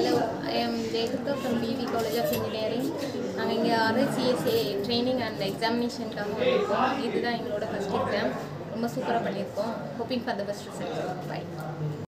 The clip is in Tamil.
Hello I am Jayagupta from P V college of engineering நாங்கள் இங்கே R I C S A training and எக்ஸாமினேஷனுக்காக வந்திருக்கோம் இதுதான் எங்களோட ஃபஸ்ட் எக்ஸாம் ரொம்ப சூப்பராக பண்ணியிருக்கோம். Hoping for the best result by